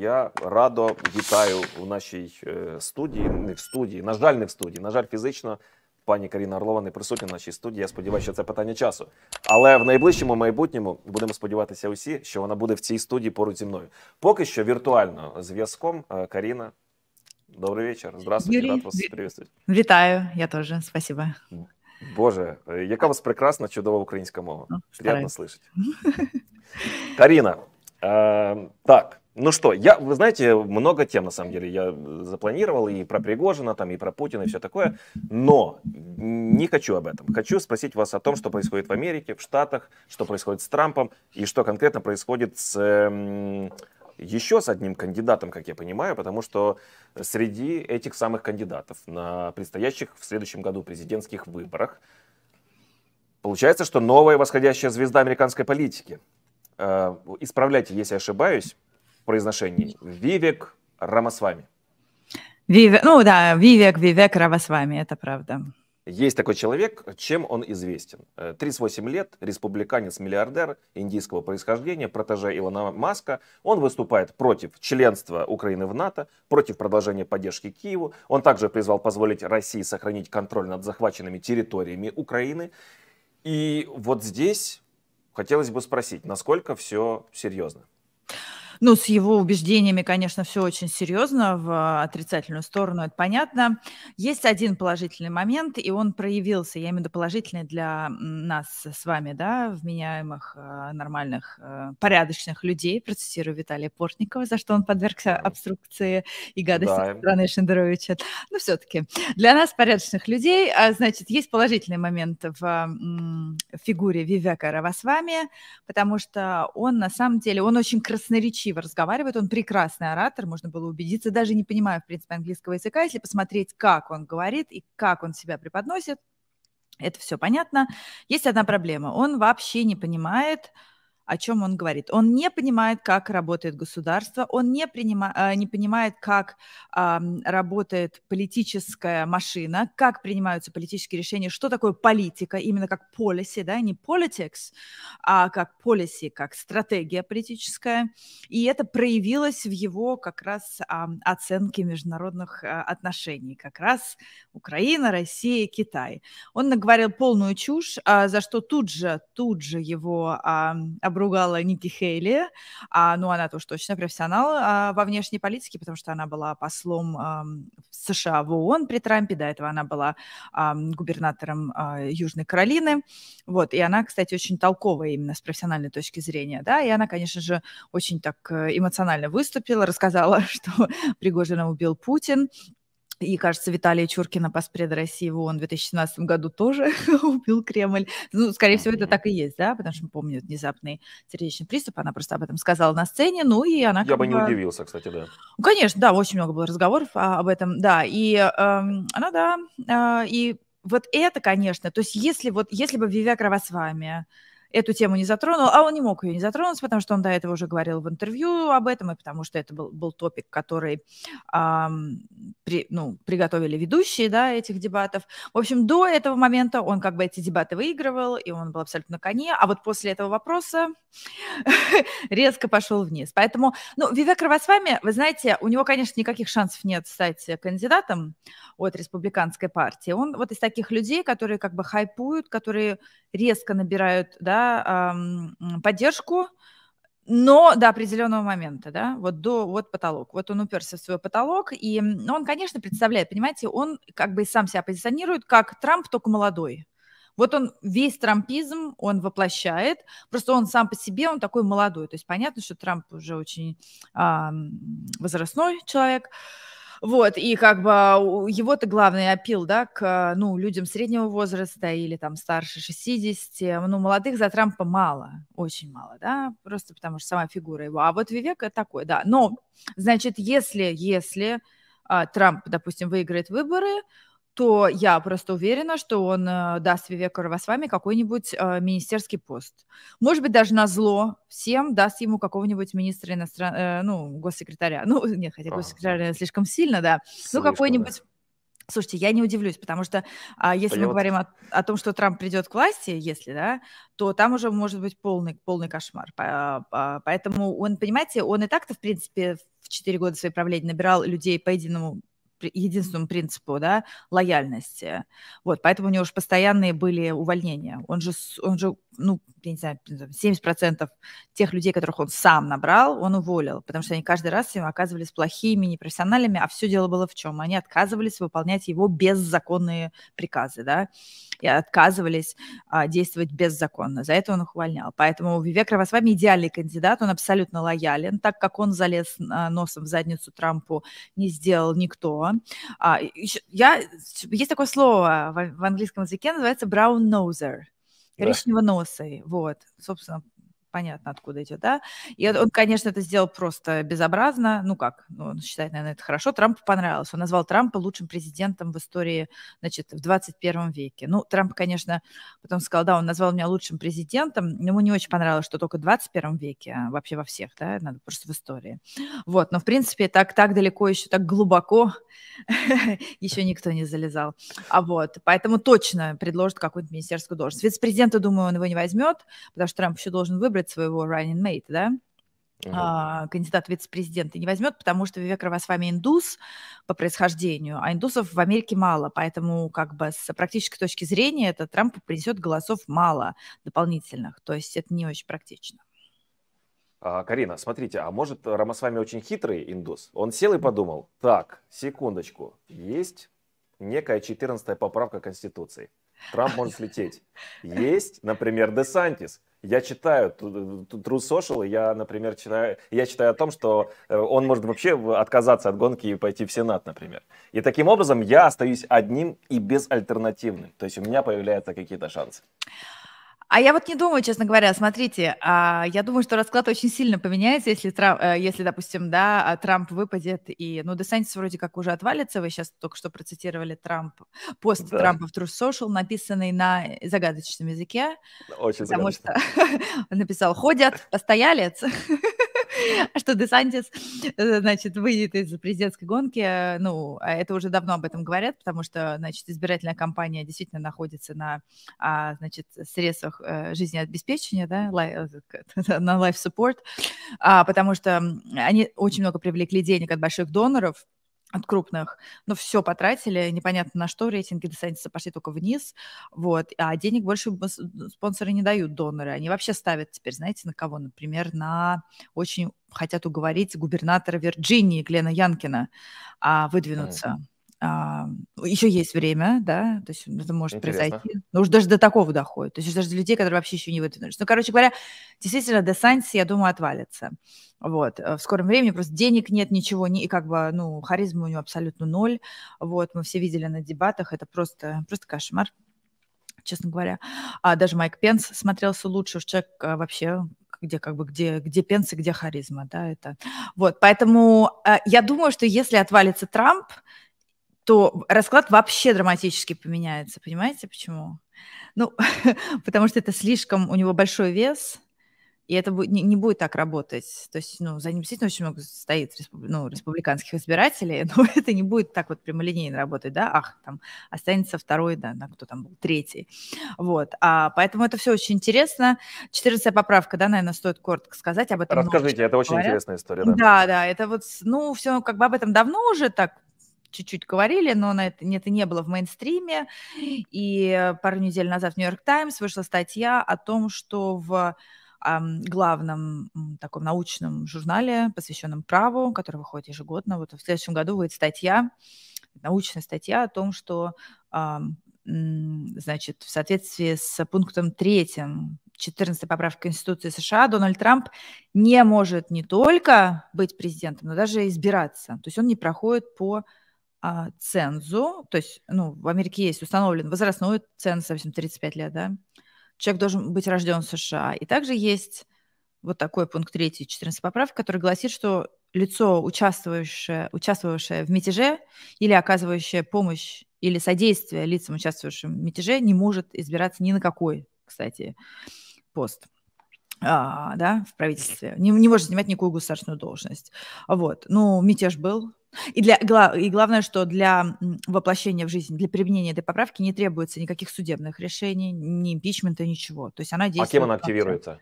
Я радо вітаю у нашій е, студії, не в студії, на жаль, не в студії. На жаль, фізично пані Каріна Орлова не присутня в нашій студії. Я сподіваюся, що це питання часу. Але в найближчому майбутньому будемо сподіватися усі, що вона буде в цій студії поруч зі мною. Поки що віртуально зв'язком. Е, Каріна, добрий вечір. Здравствуйте, Юрій, рад вас приветствовать. Вітаю, я теж, спасибо. Боже, е, яка у вас прекрасна, чудова українська мова. Ну, стараюсь. слышать. Карина, э, так, ну что, я, вы знаете, много тем на самом деле я запланировал и про Пригожина, там, и про Путина, и все такое, но не хочу об этом. Хочу спросить вас о том, что происходит в Америке, в Штатах, что происходит с Трампом, и что конкретно происходит с эм, еще с одним кандидатом, как я понимаю, потому что среди этих самых кандидатов на предстоящих в следующем году президентских выборах Получается, что новая восходящая звезда американской политики. Э, Исправляйте, если ошибаюсь произношении. Вивек Рамасвами. Виве- ну да, Вивек, Вивек Равасвами, это правда. Есть такой человек, чем он известен. Э, 38 лет, республиканец-миллиардер индийского происхождения, протеже Илона Маска. Он выступает против членства Украины в НАТО, против продолжения поддержки Киеву. Он также призвал позволить России сохранить контроль над захваченными территориями Украины. И вот здесь хотелось бы спросить, насколько все серьезно? Ну, с его убеждениями, конечно, все очень серьезно, в отрицательную сторону, это понятно. Есть один положительный момент, и он проявился, я имею в виду положительный для нас с вами, да, вменяемых, э, нормальных, э, порядочных людей, процитирую Виталия Портникова, за что он подвергся обструкции и гадости Да. со стороны Шендеровича. Но все-таки для нас, порядочных людей, а, значит, есть положительный момент в м, фигуре Вивека Равасвами, потому что он на самом деле, он очень красноречиво разговаривает, он прекрасный оратор, можно было убедиться, даже не понимая, в принципе, английского языка, если посмотреть, как он говорит и как он себя преподносит, это все понятно. Есть одна проблема. Он вообще не понимает, о чем он говорит. Он не понимает, как работает государство, он не, принима- а, не понимает, как ам, работает политическая машина, как принимаются политические решения, что такое политика, именно как policy, да, не politics, а как policy, как стратегия политическая. И это проявилось в его как раз ам, оценке международных а, отношений, как раз Украина, Россия, Китай. Он наговорил полную чушь, а, за что тут же, тут же его а, обругала Ники Хейли. А, ну, она тоже точно профессионал а, во внешней политике, потому что она была послом в США в ООН при Трампе, до этого она была ам, губернатором а, Южной Каролины. Вот, и она, кстати, очень толковая именно с профессиональной точки зрения, да, и она, конечно же, очень так э, эмоционально выступила, рассказала, что Пригожина убил Путин, и, кажется, Виталия Чуркина, поспреда России в ООН в 2017 году тоже убил Кремль. Ну, скорее всего, это так и есть, да, потому что мы помним внезапный сердечный приступ, она просто об этом сказала на сцене, ну и она Я бы не удивился, кстати, да. ну, конечно, да, очень много было разговоров об этом, да, и эм, она, да, а, и вот это, конечно, то есть если вот, если бы Вивек Равасвами эту тему не затронул, а он не мог ее не затронуть, потому что он до этого уже говорил в интервью об этом, и потому что это был, был топик, который ам, при- ну, приготовили ведущие да, этих дебатов. В общем, до этого момента он как бы эти дебаты выигрывал, и он был абсолютно на коне, а вот после этого вопроса резко пошел вниз. Поэтому, ну, Вивек Равасвами, вы знаете, у него, конечно, никаких шансов нет стать кандидатом от республиканской партии. Он вот из таких людей, которые как бы хайпуют, которые резко набирают, да, м, поддержку, но до определенного момента, да, вот до вот потолок. Вот он уперся в свой потолок, и он, конечно, представляет, понимаете, он как бы и сам себя позиционирует как Трамп, только молодой. Вот он весь трампизм, он воплощает, просто он сам по себе, он такой молодой. То есть понятно, что Трамп уже очень ам, возрастной человек, вот, и как бы у- его-то главный опил, да, к, ну, людям среднего возраста или там старше 60, ну, молодых за Трампа мало, очень мало, да, просто потому что сама фигура его. А вот Вивек это такой, да. Но, значит, если, если а, Трамп, допустим, выиграет выборы, то я просто уверена, что он э, даст Вивеку Равасвами какой-нибудь э, министерский пост. Может быть, даже на зло всем даст ему какого-нибудь министра иностран... э, ну, госсекретаря. Ну, нет, хотя госсекретаря слишком сильно, да. Ну, Слишком, какой-нибудь Слушайте, я не удивлюсь, потому что а, если Я мы говорим о, о том, что Трамп придет к власти, если, да, то там уже может быть полный, полный кошмар. По- Поэтому он, понимаете, он и так-то, в принципе, в 4 года своей правления набирал людей по единому единственному принципу, да, лояльности. Вот, поэтому у него же постоянные были увольнения. Он же, он же, ну, я не знаю, 70% тех людей, которых он сам набрал, он уволил, потому что они каждый раз им оказывались плохими, непрофессиональными, а все дело было в чем? Они отказывались выполнять его беззаконные приказы, да, и отказывались а, действовать беззаконно. За это он их увольнял. Поэтому Вивек Равасвами идеальный кандидат, он абсолютно лоялен, так как он залез а, носом в задницу Трампу, не сделал никто. А, ещё- я, есть такое слово в, в английском языке, называется brown noser, Да. коричневоносый, вот, собственно, понятно, откуда идет, да. И он, он, конечно, это сделал просто безобразно. Ну как, ну, он считает, наверное, это хорошо. Трампу понравилось. Он назвал Трампа лучшим президентом в истории, значит, в 21 веке. Ну, Трамп, конечно, потом сказал, да, он назвал меня лучшим президентом. но Ему не очень понравилось, что только в 21 веке, а вообще во всех, да, надо просто в истории. Вот, но, в принципе, так, так далеко еще, так глубоко еще никто не залезал. А вот, поэтому точно предложит какую-нибудь министерскую должность. Вице-президента, думаю, он его не возьмет, потому что Трамп еще должен выбрать своего running mate, да, а, кандидат в вице-президента не возьмет, потому что Вивек Равасвами индус по происхождению, а индусов в Америке мало, поэтому как бы с практической точки зрения это Трампу принесет голосов мало дополнительных, то есть это не очень практично. А, Карина, смотрите, а может Рамасвами очень хитрый индус? Он сел и подумал, так, секундочку, есть некая 14 поправка Конституции. Трамп может слететь. Есть, например, Десантис. Я читаю True Social, я, например, читаю, я читаю о том, что э, он может вообще отказаться от гонки и пойти в Сенат, например. И таким образом я остаюсь одним и безальтернативным. То есть у меня появляются какие-то шансы. А я вот не думаю, честно говоря, смотрите, а, я думаю, что расклад очень сильно поменяется, если, Трамп, э, если допустим, да, а, Трамп выпадет, и, ну, Десантис вроде как уже отвалится, вы сейчас только что процитировали Трамп, пост Да. Трампа в True Social, написанный на загадочном языке, Очень потому загадочно. что он написал «ходят, постоялец», что Десантис, э, значит, выйдет из президентской гонки, э, ну, а это уже давно об этом говорят, потому что, значит, избирательная кампания действительно находится на, а, значит, средствах э, жизнеобеспечения, да, на life support, а, потому что они очень много привлекли денег от больших доноров, от крупных, но все потратили, непонятно на что, рейтинги Десантиса пошли только вниз, вот, а денег больше спонсоры не дают, доноры, они вообще ставят теперь, знаете, на кого, например, на очень хотят уговорить губернатора Вирджинии Глена Янкина а, выдвинуться. А, еще есть время, да, то есть это может Интересно. произойти. Но уже даже до такого доходит. То есть даже для людей, которые вообще еще не выдвинулись. Ну, короче говоря, действительно, Десантис, я думаю, отвалится. Вот. э, В скором времени просто денег нет, ничего, не, и как бы, ну, харизма у него абсолютно ноль. Вот, мы все видели на дебатах, это просто, просто кошмар, честно говоря. А даже Майк Пенс смотрелся лучше, уж человек а, вообще где как бы где где Пенс и где харизма, да, это вот, поэтому э, я думаю, что если отвалится Трамп, то расклад вообще драматически поменяется, понимаете почему? Ну, потому что это слишком у него большой вес, и это бу- не, не будет так работать. То есть, ну, за ним действительно очень много стоит республи- ну, республиканских избирателей, но это не будет так вот прямолинейно работать, да, ах, там останется второй, да, да, кто там был, третий. Вот, а, поэтому это все очень интересно. 14 поправка, да, наверное, стоит коротко сказать об этом. Расскажите, это очень говорят. интересная история, да. Да, да, это вот, ну, все как бы об этом давно уже так чуть-чуть говорили, но на это, это не было в мейнстриме. И э, пару недель назад в Нью-Йорк Таймс вышла статья о том, что в главном таком научном журнале, посвященном праву, который выходит ежегодно, вот в следующем году выйдет статья, научная статья о том, что, значит, в соответствии с пунктом третьим 14 поправки Конституции США Дональд Трамп не может не только быть президентом, но даже избираться. То есть он не проходит по а, цензу, то есть, ну, в Америке есть установлен возрастной ценз, допустим, 35 лет, да, человек должен быть рожден в США. И также есть вот такой пункт 3 14 поправки, который гласит, что лицо, участвующее, участвовавшее в мятеже или оказывающее помощь или содействие лицам, участвующим в мятеже, не может избираться ни на какой, кстати, пост а, да, в правительстве, не, не может занимать никакую государственную должность. Вот. Ну, мятеж был, И, для, и главное, что для воплощения в жизнь, для применения этой поправки не требуется никаких судебных решений, ни импичмента, ничего. То есть она действует... А кем она активируется?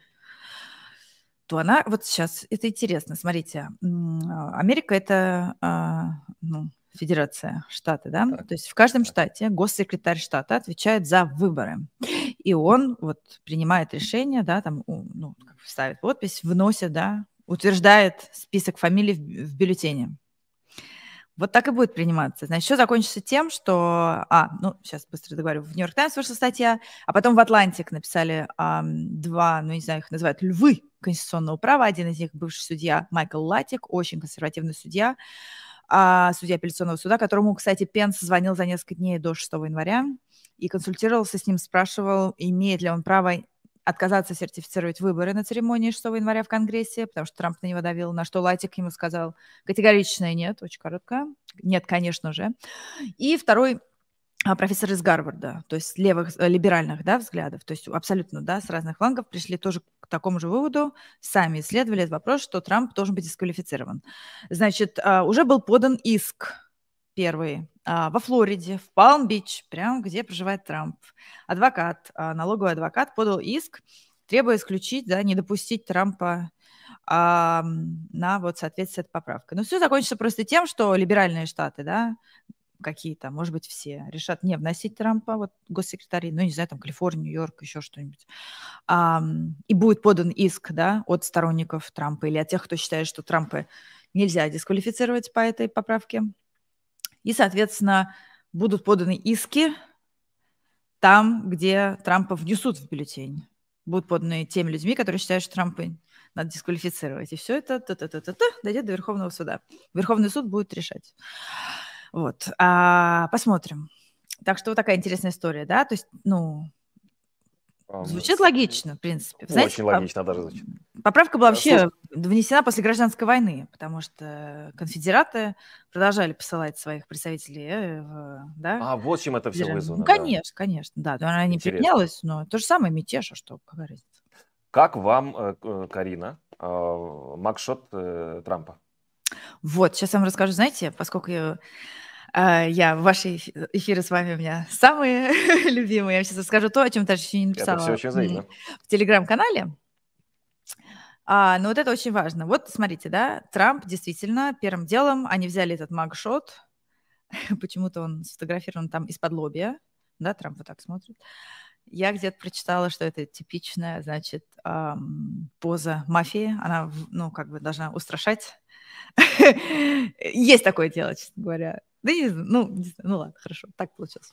То она, вот сейчас, это интересно, смотрите, Америка это а, ну, федерация, штаты, да, так. то есть в каждом штате госсекретарь штата отвечает за выборы, и он вот принимает решение, да, там, ну, ставит подпись, вносит, да, утверждает список фамилий в, в бюллетене. Вот так и будет приниматься. Значит, все закончится тем, что... А, ну, сейчас быстро договорю. В «Нью-Йорк Таймс» вышла статья, а потом в «Атлантик» написали а, два, ну, не знаю, их называют «львы» конституционного права. Один из них бывший судья Майкл Латтиг, очень консервативный судья, а, судья апелляционного суда, которому, кстати, Пенс звонил за несколько дней до 6 января и консультировался с ним, спрашивал, имеет ли он право отказаться сертифицировать выборы на церемонии 6 января в Конгрессе, потому что Трамп на него давил, на что Латик ему сказал категоричное нет, очень короткое, нет, конечно же. И второй а, профессор из Гарварда, то есть левых, э, либеральных да, взглядов, то есть абсолютно да, с разных флангов пришли тоже к такому же выводу, сами исследовали этот вопрос, что Трамп должен быть дисквалифицирован. Значит, а, уже был подан иск первый во Флориде, в Палм-Бич, прям где проживает Трамп. Адвокат, а, налоговый адвокат подал иск, требуя исключить, да, не допустить Трампа а, на вот соответствие этой поправкой. Но все закончится просто тем, что либеральные штаты, да, какие-то, может быть, все решат не вносить Трампа, вот госсекретари, ну, не знаю, там, Калифорния, Нью-Йорк, еще что-нибудь. А, и будет подан иск, да, от сторонников Трампа или от тех, кто считает, что Трампа нельзя дисквалифицировать по этой поправке. И, соответственно, будут поданы иски там, где Трампа внесут в бюллетень. Будут поданы теми людьми, которые считают, что Трампа надо дисквалифицировать. И все это та -та -та -та -та, дойдет до Верховного суда. Верховный суд будет решать. Вот. А, посмотрим. Так что вот такая интересная история, да? То есть, ну, Звучит логично, в принципе. Знаете, Очень логично даже звучит. Поправка была вообще внесена после гражданской войны, потому что конфедераты продолжали посылать своих представителей э, в, да? А вот чем это все вызвано. Ну, конечно, да. конечно, да. Она не применялась, но то же самое мятеж, а что, какая разница. Как вам, э, Карина, э, макшот Трампа? Вот, сейчас я вам расскажу, знаете, поскольку я а, я, ваши эфиры с вами у меня самые любимые. Я сейчас расскажу то, о чем даже еще не написала. Это все очень взаимно. В телеграм-канале. А, ну вот это очень важно. Вот смотрите, да, Трамп действительно первым делом, они взяли этот магшот, почему-то он сфотографирован там из-под лобия, да, Трамп вот так смотрит. Я где-то прочитала, что это типичная, значит, эм, поза мафии. Она, ну, как бы должна устрашать. Есть такое дело, честно говоря. Да не знаю, ну, не знаю, ну ладно, хорошо, так получилось.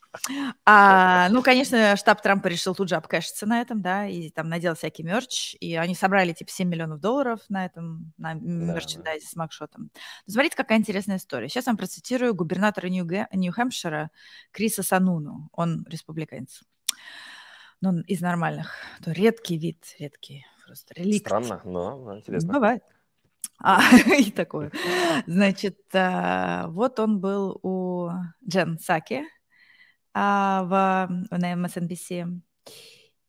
А, ну, конечно, штаб Трампа решил тут же обкэшиться на этом, да, и там надел всякий мерч, и они собрали типа 7 миллионов долларов на этом, на мерчендайзе да. с макшотом. Но смотрите, какая интересная история. Сейчас вам процитирую губернатора Нью-Хэмпшира Криса Сануну, он республиканец. Ну, из нормальных. То редкий вид, редкий просто реликт. Странно, но интересно. Бывает. А, и такое. Значит, а, вот он был у Джен Саки а, в, на MSNBC.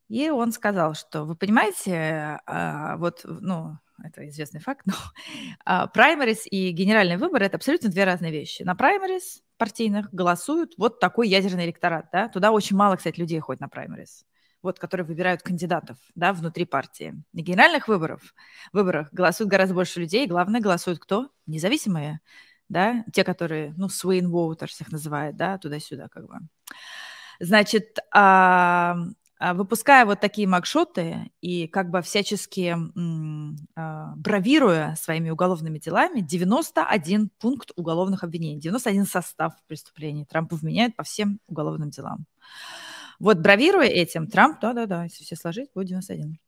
И он сказал, что вы понимаете, а, вот, ну, это известный факт, но праймерис и генеральный выбор – это абсолютно две разные вещи. На праймерис партийных голосуют вот такой ядерный электорат, да, туда очень мало, кстати, людей ходит на праймерис вот, которые выбирают кандидатов да, внутри партии. На генеральных выборах, выборах голосуют гораздо больше людей. Главное, голосуют кто? Независимые. Да? Те, которые, ну, swing voters их называют, да, туда-сюда как бы. Значит, а, а, выпуская вот такие макшоты и как бы всячески а, бравируя своими уголовными делами, 91 пункт уголовных обвинений, 91 состав преступлений Трампу вменяют по всем уголовным делам. Вот бравируя этим, Трамп, да-да-да, если все сложить, будет 91.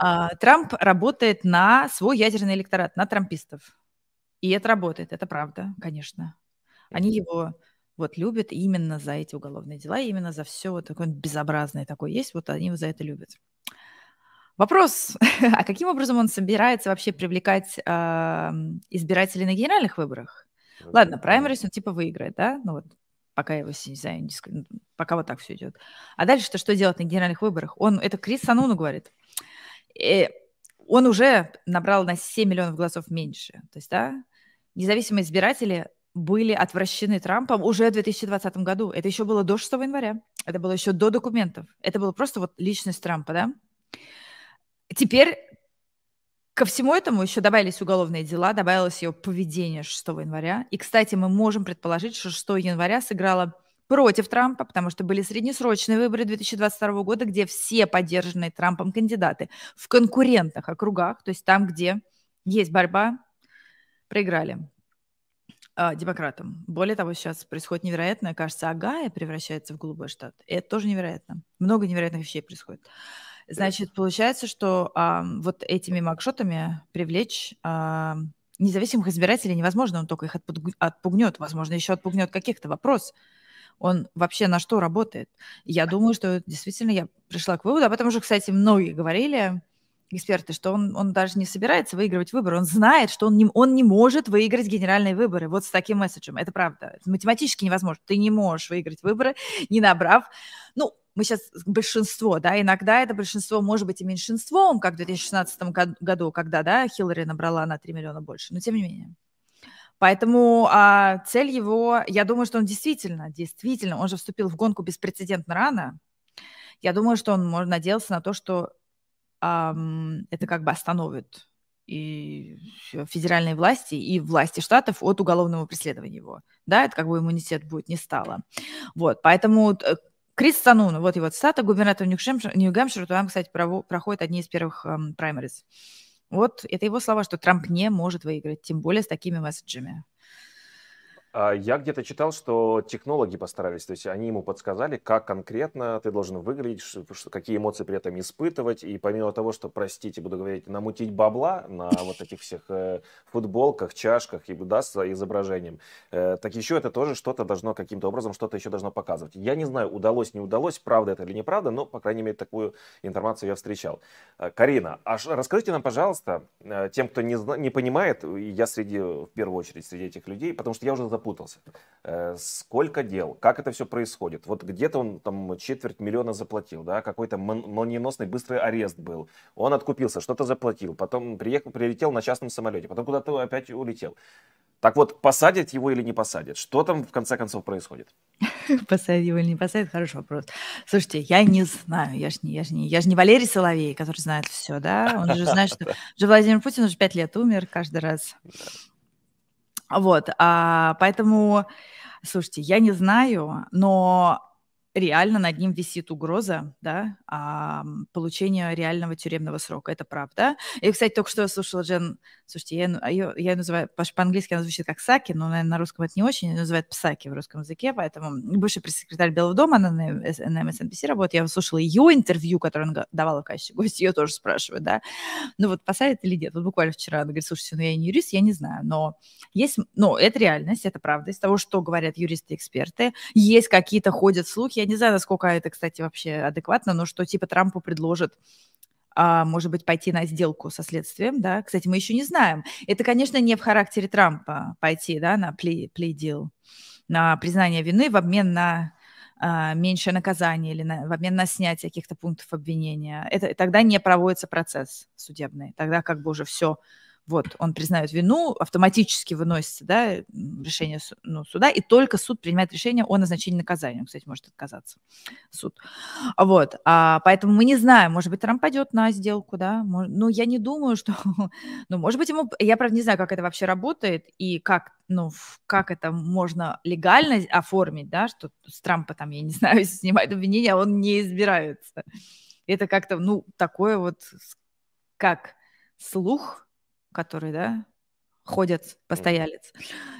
А, Трамп работает на свой ядерный электорат, на трампистов. И это работает, это правда, конечно. Они его вот любят именно за эти уголовные дела, именно за все вот такое безобразное такое есть, вот они его за это любят. Вопрос, а каким образом он собирается вообще привлекать э, избирателей на генеральных выборах? Ладно, праймерис он типа выиграет, да? Ну вот пока его, не знаю, не, ну, пока вот так все идет. А дальше-то что делать на генеральных выборах? Он, это Крис Сануну говорит, э, он уже набрал на 7 миллионов голосов меньше. То есть, да, независимые избиратели были отвращены Трампом уже в 2020 году. Это еще было до 6 января. Это было еще до документов. Это было просто вот личность Трампа, да? Теперь ко всему этому еще добавились уголовные дела, добавилось его поведение 6 января. И, кстати, мы можем предположить, что 6 января сыграла против Трампа, потому что были среднесрочные выборы 2022 года, где все поддержанные Трампом кандидаты в конкурентных округах, то есть там, где есть борьба, проиграли э, демократам. Более того, сейчас происходит невероятное, кажется, Агая превращается в голубой штат. И это тоже невероятно. Много невероятных вещей происходит. Значит, получается, что э, вот этими макшотами привлечь э, независимых избирателей невозможно, он только их отпугнет, возможно, еще отпугнет каких-то вопрос он вообще на что работает. Я думаю, что действительно я пришла к выводу, об этом уже, кстати, многие говорили, эксперты, что он, он даже не собирается выигрывать выборы, он знает, что он не, он не может выиграть генеральные выборы вот с таким месседжем. Это правда. Это математически невозможно. Ты не можешь выиграть выборы, не набрав, ну, мы сейчас большинство, да, иногда это большинство может быть и меньшинством, как в 2016 году, когда, да, Хиллари набрала на 3 миллиона больше, но тем не менее. Поэтому а, цель его, я думаю, что он действительно, действительно, он же вступил в гонку беспрецедентно рано. Я думаю, что он может надеяться на то, что ам, это как бы остановит и федеральные власти, и власти штатов от уголовного преследования его. Да, это как бы иммунитет будет не стало. Вот, поэтому Крис Сануна, вот его цитата, губернатор Нью-Гэмпшира, там, кстати, проходят одни из первых праймериз. Вот это его слова, что Трамп не может выиграть, тем более с такими месседжами. А, я где-то читал, что технологи постарались, то есть они ему подсказали, как конкретно ты должен выглядеть, какие эмоции при этом испытывать. И помимо того, что, простите, буду говорить, намутить бабла на вот этих всех э, футболках, чашках и да, с изображением, э, так еще это тоже что-то должно каким-то образом, что-то еще должно показывать. Я не знаю, удалось, не удалось, правда это или неправда, но, по крайней мере, такую информацию я встречал. Э, Карина, а расскажите нам, пожалуйста, э, тем, кто не, не понимает, я среди, в первую очередь, среди этих людей, потому что я уже запутался. Э, сколько дел, как это все происходит? Вот где-то он там четверть миллиона заплатил, да, какой-то молниеносный быстрый арест был. Он откупился, что-то заплатил, потом приехал, прилетел на частном самолете, потом куда-то опять улетел. Так вот, посадят его или не посадят? Что там в конце концов происходит? Посадят его или не посадят? Хороший вопрос. Слушайте, я не знаю, я же не, я ж не, я ж не Валерий Соловей, который знает все, да? Он же знает, что же Владимир Путин уже пять лет умер каждый раз. Вот, а, поэтому, слушайте, я не знаю, но реально над ним висит угроза, да, а, получения реального тюремного срока. Это правда. И, кстати, только что я слушала Джен, слушайте, я, я, я называю, по-английски она звучит как Саки, но, наверное, на русском это не очень, она называет Псаки в русском языке, поэтому бывший пресс-секретарь Белого дома, она на, на MSNBC работает, я слушала ее интервью, которое она давала в качестве гостя, ее тоже спрашивают, да, ну вот посадят или нет. Вот буквально вчера она говорит, слушайте, ну я не юрист, я не знаю, но есть, ну это реальность, это правда, из того, что говорят юристы-эксперты, есть какие-то ходят слухи, я не знаю, насколько это, кстати, вообще адекватно, но что типа Трампу предложат а, может быть, пойти на сделку со следствием, да. Кстати, мы еще не знаем. Это, конечно, не в характере Трампа пойти, да, на plea, plea deal, на признание вины в обмен на а, меньшее наказание или на, в обмен на снятие каких-то пунктов обвинения. Это, тогда не проводится процесс судебный. Тогда как бы уже все вот, он признает вину, автоматически выносится, да, решение ну, суда, и только суд принимает решение о назначении наказания. Он, кстати, может отказаться, суд. Вот, а, поэтому мы не знаем, может быть, Трамп пойдет на сделку, да, ну, я не думаю, что, ну, может быть, ему, я, правда, не знаю, как это вообще работает, и как, ну, как это можно легально оформить, да, что с Трампа там, я не знаю, снимают обвинения, а он не избирается. Это как-то, ну, такое вот, как слух, который, да, ходят постоялец.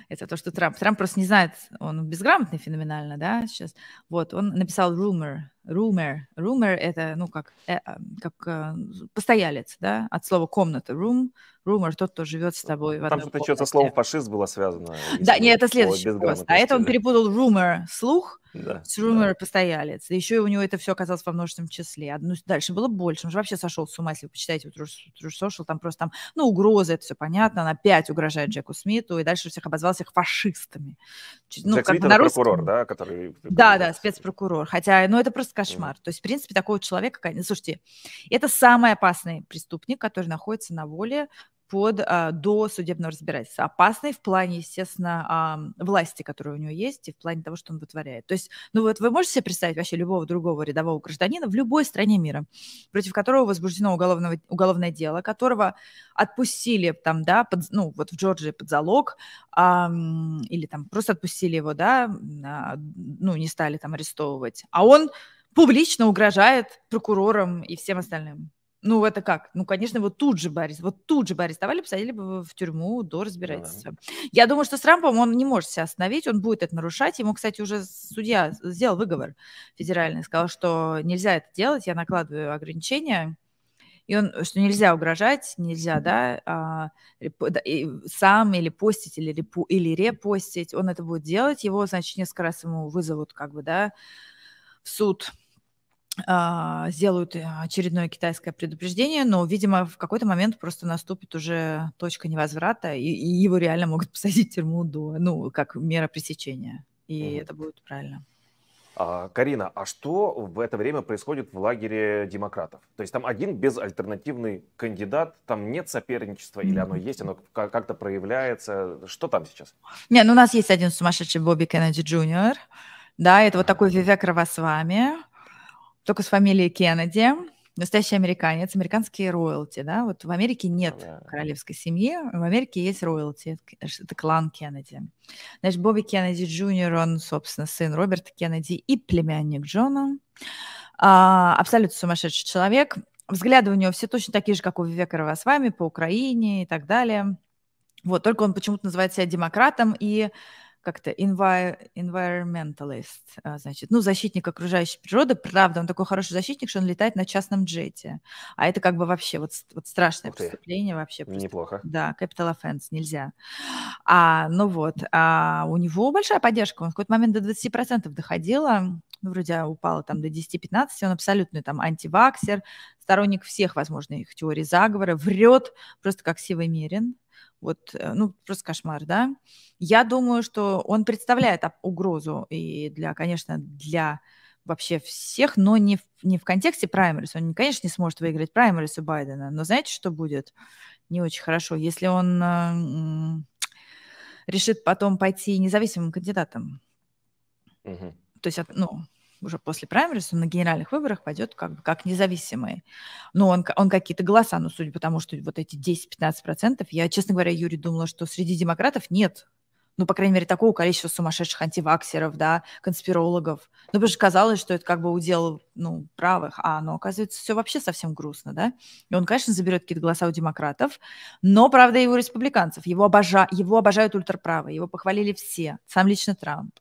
Это то, что Трамп. Трамп просто не знает, он безграмотный феноменально, да, сейчас. Вот, он написал rumor, rumor. Rumor – это, ну, как, э, а, как э, постоялец, да, от слова комната. Room, rumor – тот, кто живет с тобой в Там что-то что-то слово фашист было связано. Да, нет, это следующий пост. А это он перепутал rumor – слух, да, с rumor да. постоялец. Да еще у него это все оказалось во множественном числе. А, ну, дальше было больше. Он же вообще сошел с ума, если вы почитаете вот True Social, там просто там, ну, угрозы, это все понятно. Он опять угрожает Джеку Смиту, и дальше всех обозвал всех фашистами. Ну, Джек как Смит на русском... прокурор, да, который... Да, да, спецпрокурор. Хотя, ну, это просто кошмар. Mm. То есть, в принципе, такого человека... Слушайте, это самый опасный преступник, который находится на воле под а, до судебного разбирательства. Опасный в плане, естественно, а, власти, которая у него есть, и в плане того, что он вытворяет. То есть, ну вот вы можете себе представить вообще любого другого рядового гражданина в любой стране мира, против которого возбуждено уголовное, уголовное дело, которого отпустили там, да, под, ну вот в Джорджии под залог, а, или там просто отпустили его, да, а, ну не стали там арестовывать, а он публично угрожает прокурорам и всем остальным. Ну, это как? Ну, конечно, вот тут же бы, вот тут же бы арестовали, посадили бы в тюрьму до разбирательства. Да. Я думаю, что с Трампом он не может себя остановить, он будет это нарушать. Ему, кстати, уже судья сделал выговор федеральный, сказал, что нельзя это делать, я накладываю ограничения, и он, что нельзя угрожать, нельзя, да, а, сам или постить, или, репу, или репостить, он это будет делать, его, значит, несколько раз ему вызовут, как бы, да, в суд, сделают э, очередное китайское предупреждение, но, видимо, в какой-то момент просто наступит уже точка невозврата, и, и его реально могут посадить в тюрьму до, ну, как мера пресечения. И mm. это будет правильно. А, Карина, а что в это время происходит в лагере демократов? То есть там один безальтернативный кандидат, там нет соперничества, или оно есть, оно как-то проявляется? Что там сейчас? Не, ну у нас есть один сумасшедший Бобби Кеннеди Junior, да, это вот такой Вивек Рамасвами, только с фамилией Кеннеди, настоящий американец, американские royalty, да, вот в Америке нет yeah. королевской семьи, в Америке есть royalty, это клан Кеннеди. Значит, Бобби Кеннеди Junior, он, собственно, сын Роберта Кеннеди и племянник Джона, а, абсолютно сумасшедший человек, взгляды у него все точно такие же, как у Вивека Рамасвами по Украине и так далее. Вот, только он почему-то называет себя демократом, и как-то environmentalist, а, значит, ну, защитник окружающей природы. Правда, он такой хороший защитник, что он летает на частном джете. А это как бы вообще вот, вот страшное преступление вообще. Просто, Неплохо. Да, capital offense, нельзя. А, ну вот, а у него большая поддержка. Он в какой-то момент до 20% доходила, ну, вроде упала там до 10-15, он абсолютный там антиваксер, сторонник всех возможных теорий заговора, врет просто как сивый мерин. Вот, э, ну, просто кошмар, да. Я думаю, что он представляет угрозу и для, конечно, для вообще всех, но не в, не в контексте праймерис. Он, конечно, не сможет выиграть праймерис у Байдена, но знаете, что будет не очень хорошо? Если он э, решит потом пойти независимым кандидатом. Угу. То есть, ну, уже после праймерис на генеральных выборах пойдет как как независимый. Но он, он какие-то голоса, ну, судя по тому, что вот эти 10-15%, я, честно говоря, Юрий, думала, что среди демократов нет ну, по крайней мере, такого количества сумасшедших антиваксеров, да, конспирологов. Ну, потому что казалось, что это как бы удел, ну, правых, а оно, оказывается, все вообще совсем грустно, да. И он, конечно, заберет какие-то голоса у демократов, но, правда, и у республиканцев. Его, обожа... его обожают ультраправые, его похвалили все, сам лично Трамп.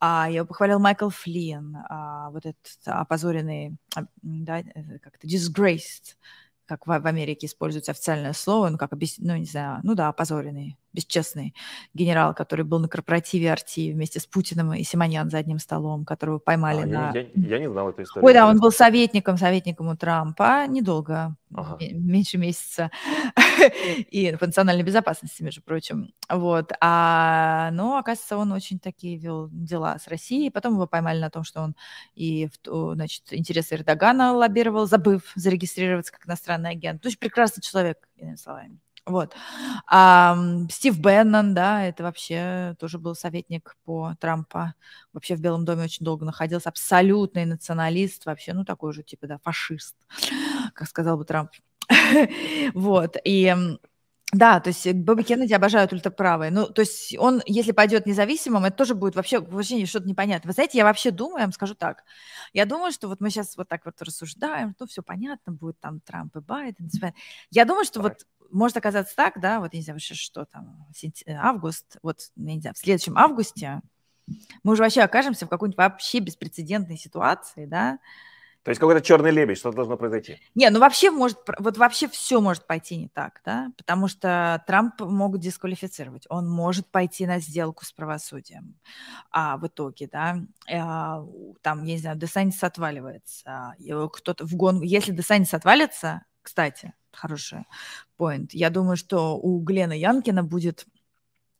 А, его похвалил Майкл Флинн, а, вот этот опозоренный, да, э, как-то disgraced, как в, в Америке используется официальное слово, ну, как, объяс... ну, не знаю, ну да, опозоренный, бесчестный генерал, который был на корпоративе Арти вместе с Путиным и Симоньян за одним столом, которого поймали а, на... Я, я, я не знал эту историю. Ой, да, он был советником, советником у Трампа недолго, ага. меньше месяца, и по национальной безопасности, между прочим. Вот. А, ну, оказывается, он очень такие вел дела с Россией, потом его поймали на том, что он и, значит, интересы Эрдогана лоббировал, забыв зарегистрироваться как иностранный агент. То есть прекрасный человек, иными словами. Вот. А, Стив Беннон, да, это вообще тоже был советник по Трампа. Вообще в Белом доме очень долго находился. Абсолютный националист, вообще, ну, такой же, типа, да, фашист, как сказал бы Трамп. Вот. И да, то есть Бобби Кеннеди обожают ультраправые. Ну, то есть он, если пойдет независимым, это тоже будет вообще, вообще что-то непонятно. Вы знаете, я вообще думаю, я вам скажу так, я думаю, что вот мы сейчас вот так вот рассуждаем, ну, все понятно, будет там Трамп и Байден. Я думаю, что вот может оказаться так, да, вот, не знаю, что там, август, вот, не знаю, в следующем августе мы уже вообще окажемся в какой-нибудь вообще беспрецедентной ситуации, да, то есть какой-то черный лебедь, что должно произойти? Не, ну вообще может, вот вообще все может пойти не так, да, потому что Трамп могут дисквалифицировать, он может пойти на сделку с правосудием, а в итоге, да, а, там, я не знаю, Десантис отваливается, кто-то в гон, если Десантис отвалится, кстати, хороший point, я думаю, что у Глена Янкина будет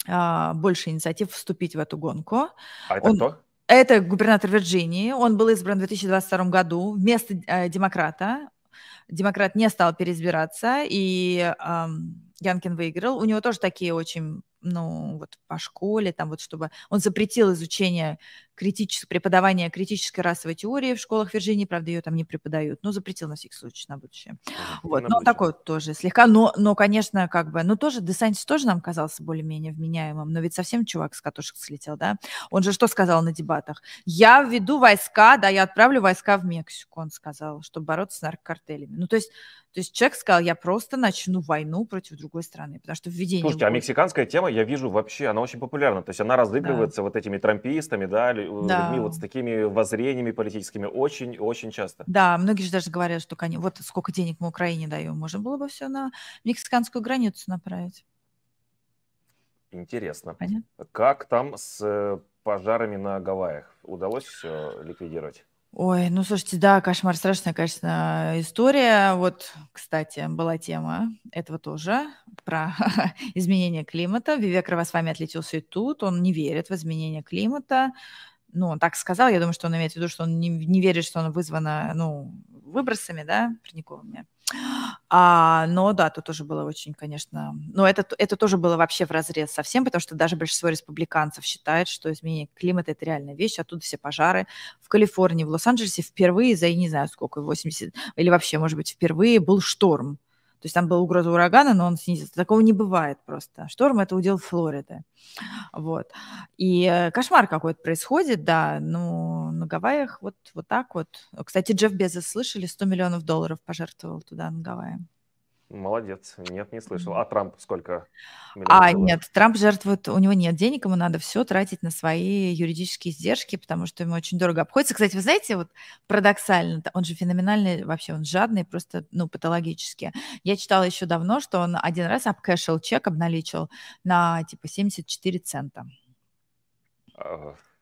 а, больше инициатив вступить в эту гонку. А это он, кто? Это губернатор Вирджинии. Он был избран в 2022 году вместо э, демократа демократ не стал переизбираться, и эм, Янкин выиграл. У него тоже такие очень ну, вот по школе, там вот чтобы... Он запретил изучение критического, преподавания критической расовой теории в школах Вирджинии, правда, ее там не преподают, но запретил на всякий случай на будущее. Вот, но такой вот тоже слегка, но, но, конечно, как бы, ну, тоже Десантис тоже нам казался более-менее вменяемым, но ведь совсем чувак с катушек слетел, да? Он же что сказал на дебатах? Я введу войска, да, я отправлю войска в Мексику, он сказал, чтобы бороться с наркокартелями. Ну, то есть то есть человек сказал, я просто начну войну против другой страны, потому что введение... Слушайте, а мексиканская тема, я вижу вообще, она очень популярна. То есть она разыгрывается да. вот этими трампистами, да, да, людьми вот с такими воззрениями политическими очень-очень часто. Да, многие же даже говорят, что вот сколько денег мы Украине даем, можно было бы все на мексиканскую границу направить. Интересно. Понятно? Как там с э, пожарами на Гавайях? Удалось все ликвидировать? Ой, ну слушайте, да, кошмар, страшная, конечно, история. Вот, кстати, была тема этого тоже, про изменение климата. Вивек с вами отлетелся и тут, он не верит в изменение климата. Ну, он так сказал, я думаю, что он имеет в виду, что он не, не верит, что оно вызвано, ну, выбросами, да, парниковыми. А, но да, тут тоже было очень, конечно... Но это, это тоже было вообще в разрез совсем, потому что даже большинство республиканцев считает, что изменение климата – это реальная вещь, оттуда все пожары. В Калифорнии, в Лос-Анджелесе впервые за, я не знаю сколько, 80... Или вообще, может быть, впервые был шторм то есть там была угроза урагана, но он снизился. Такого не бывает просто. Шторм – это удел Флориды. Вот. И э, кошмар какой-то происходит, да. Ну, на Гавайях вот, вот так вот. Кстати, Джефф Безос, слышали, 100 миллионов долларов пожертвовал туда, на Гавайи. Молодец. Нет, не слышал. А Трамп сколько? А, нет, Трамп жертвует, у него нет денег, ему надо все тратить на свои юридические издержки, потому что ему очень дорого обходится. Кстати, вы знаете, вот парадоксально, он же феноменальный, вообще он жадный, просто, ну, патологически. Я читала еще давно, что он один раз обкэшил чек, обналичил на, типа, 74 цента.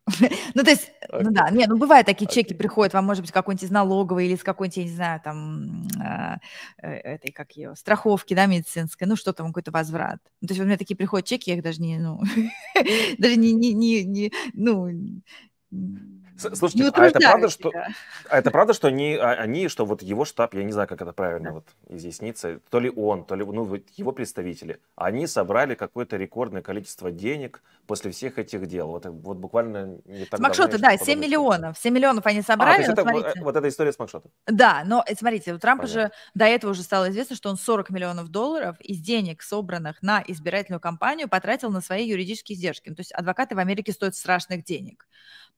Ну, то есть, ну да, нет, ну бывают такие чеки приходят, вам, может быть, какой-нибудь из налоговой или из какой-нибудь, я не знаю, там, а, э, этой, как ее, страховки, да, медицинской, ну, что там, какой-то возврат. Ну, то есть у меня такие приходят чеки, я их даже не, ну, даже не, не, не, не ну, Слушайте, а это правда, что, а это правда, что они, а, они, что вот его штаб, я не знаю, как это правильно вот изъясниться, то ли он, то ли ну, его представители, они собрали какое-то рекордное количество денег после всех этих дел. Вот, вот буквально не так Макшоты, да, 7 миллионов. 7 миллионов они собрали. А, это, смотрите, вот эта история с Макшотом. Да, но э, смотрите, у Трампа Понятно. же до этого уже стало известно, что он 40 миллионов долларов из денег, собранных на избирательную кампанию, потратил на свои юридические издержки. Ну, то есть адвокаты в Америке стоят страшных денег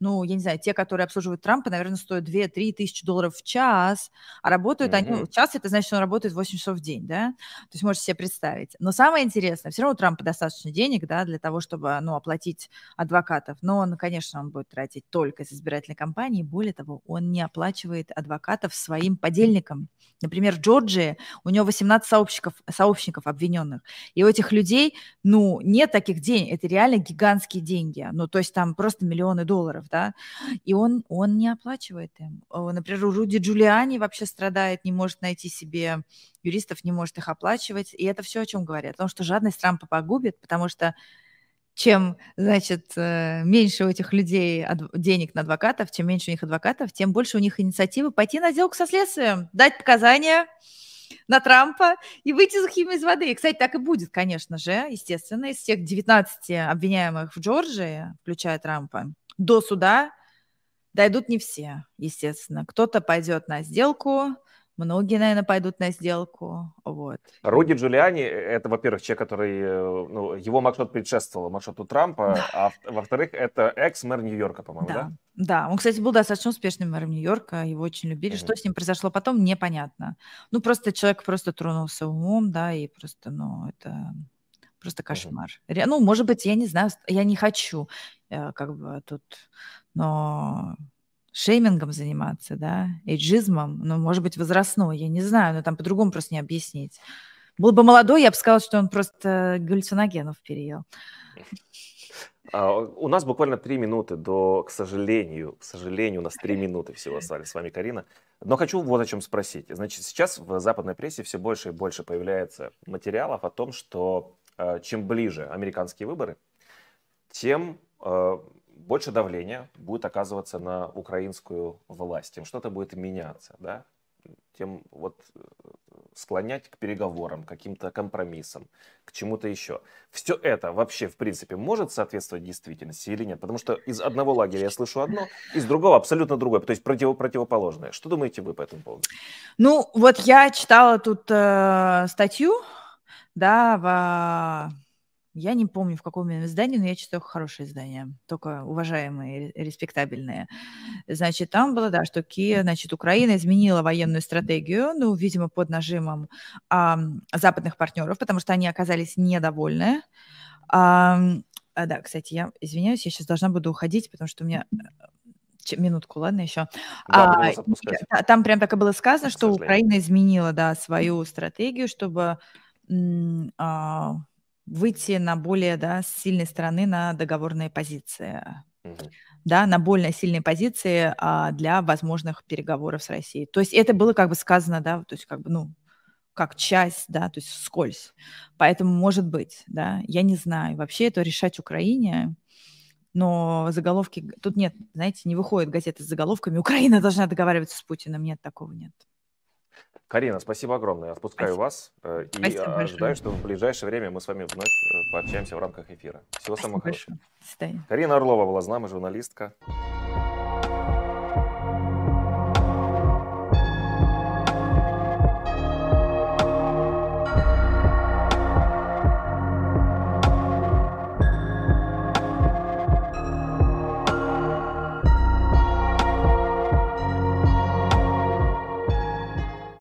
ну, я не знаю, те, которые обслуживают Трампа, наверное, стоят 2-3 тысячи долларов в час, а работают mm-hmm. они, ну, час это значит, что он работает 8 часов в день, да, то есть можете себе представить. Но самое интересное, все равно у Трампа достаточно денег, да, для того, чтобы, ну, оплатить адвокатов, но он, конечно, он будет тратить только из избирательной кампании, более того, он не оплачивает адвокатов своим подельникам. Например, в Джорджии у него 18 сообщников, сообщников обвиненных, и у этих людей, ну, нет таких денег, это реально гигантские деньги, ну, то есть там просто миллионы долларов, да, и он, он не оплачивает им. Например, Руди Джулиани вообще страдает, не может найти себе юристов, не может их оплачивать, и это все о чем говорят? О том, что жадность Трампа погубит, потому что чем, значит, э, меньше у этих людей денег на адвокатов, чем меньше у них адвокатов, тем больше у них инициативы пойти на сделку со следствием, дать показания на Трампа и выйти сухими из воды. И, кстати, так и будет, конечно же, естественно, из всех 19 обвиняемых в Джорджии, включая Трампа, до суда дойдут не все, естественно. Кто-то пойдет на сделку, многие, наверное, пойдут на сделку. Вот. Руди Джулиани – это, во-первых, человек, который, э, ну, его маршрут предшествовал маршруту Трампа, да. а во-вторых, это экс-мэр Нью-Йорка, по-моему, да? да? Да, он, кстати, был достаточно успешным мэром Нью-Йорка, его очень любили. Mm-hmm. Что с ним произошло потом, непонятно. Ну, просто человек просто тронулся умом, да, и просто, ну, это просто кошмар. Mm-hmm. Ну, может быть, я не знаю, я не хочу Э, как бы тут, но шеймингом заниматься, да, эйджизмом, ну, может быть, возрастной, я не знаю, но там по-другому просто не объяснить. Был бы молодой, я бы сказала, что он просто галлюциногенов переел. А, у нас буквально три минуты до, к сожалению, к сожалению, у нас три минуты всего остались с вами, Карина. Но хочу вот о чем спросить. Значит, сейчас в западной прессе все больше и больше появляется материалов о том, что э, чем ближе американские выборы, тем Э, больше давления будет оказываться на украинскую власть, им что-то будет меняться, да? тем вот э, склонять к переговорам, к каким-то компромиссам, к чему-то еще. Все это вообще, в принципе, может соответствовать действительности или нет? Потому что из одного лагеря я слышу одно, из другого абсолютно другое, то есть против, противоположное. Что думаете вы по этому поводу? Ну, вот я читала тут э, статью, да, в я не помню, в каком именно издании, но я читаю хорошее издание, только уважаемые, респектабельные. Значит, там было, да, что Киев, значит, Украина изменила военную стратегию, ну, видимо, под нажимом а, западных партнеров, потому что они оказались недовольны. А, а, да, кстати, я извиняюсь, я сейчас должна буду уходить, потому что у меня минутку, ладно, еще. Да, а, там прям так и было сказано, что Украина изменила, да, свою стратегию, чтобы а, выйти на более да, сильной стороны на договорные позиции. Угу. Да, на более сильные позиции а, для возможных переговоров с Россией. То есть это было как бы сказано, да, то есть как бы, ну, как часть, да, то есть вскользь. Поэтому, может быть, да, я не знаю. Вообще это решать Украине, но заголовки... Тут нет, знаете, не выходят газеты с заголовками «Украина должна договариваться с Путиным». Нет, такого нет. Карина, спасибо огромное. Отпускаю спасибо. вас э, и спасибо ожидаю, большое. что в ближайшее время мы с вами вновь э, пообщаемся в рамках эфира. Всего спасибо самого хорошего. Карина Орлова была с нами, журналистка.